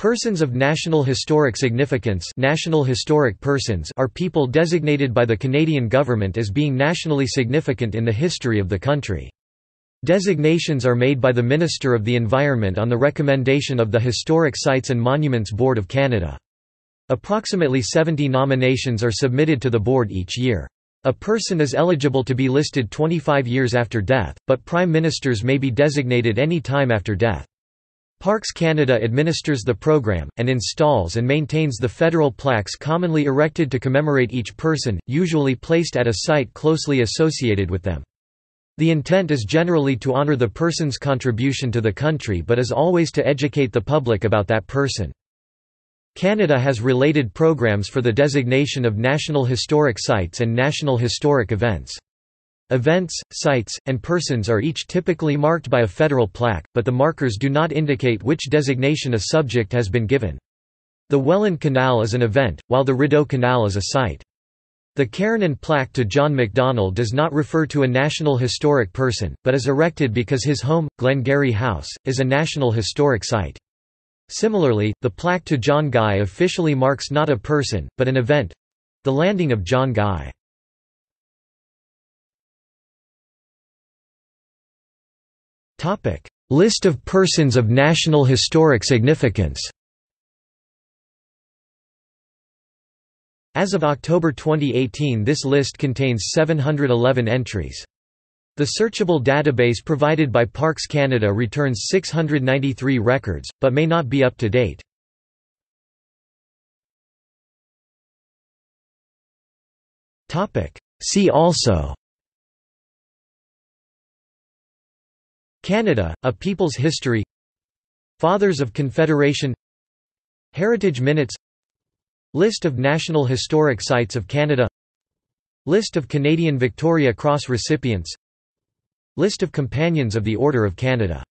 Persons of National Historic Significance National Historic Persons are people designated by the Canadian government as being nationally significant in the history of the country. Designations are made by the Minister of the Environment on the recommendation of the Historic Sites and Monuments Board of Canada. Approximately 70 nominations are submitted to the board each year. A person is eligible to be listed 25 years after death, but prime ministers may be designated any time after death. Parks Canada administers the program, and installs and maintains the federal plaques commonly erected to commemorate each person, usually placed at a site closely associated with them. The intent is generally to honor the person's contribution to the country but is always to educate the public about that person. Canada has related programs for the designation of National Historic Sites and National Historic Events. Events, sites, and persons are each typically marked by a federal plaque, but the markers do not indicate which designation a subject has been given. The Welland Canal is an event, while the Rideau Canal is a site. The Keranen plaque to John Macdonald does not refer to a National Historic Person, but is erected because his home, Glengarry House, is a National Historic Site. Similarly, the plaque to John Guy officially marks not a person, but an event—the landing of John Guy. Topic: List of persons of national historic significance. As of October 2018 this list contains 711 entries. The searchable database provided by Parks Canada returns 693 records, but may not be up to date. See also Canada, A People's History. Fathers of Confederation. Heritage Minutes. List of National Historic Sites of Canada. List of Canadian Victoria Cross recipients. List of Companions of the Order of Canada